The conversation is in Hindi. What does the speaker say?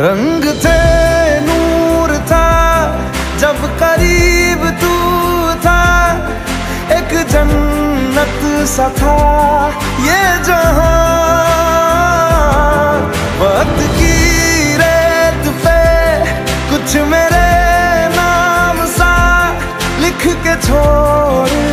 रंग थे, नूर था, जब करीब तू था। एक जन्नत सा था ये जहाँ। वक्त की रेत पे कुछ मेरे नाम सा लिख के छोड़